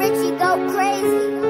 Richie go crazy.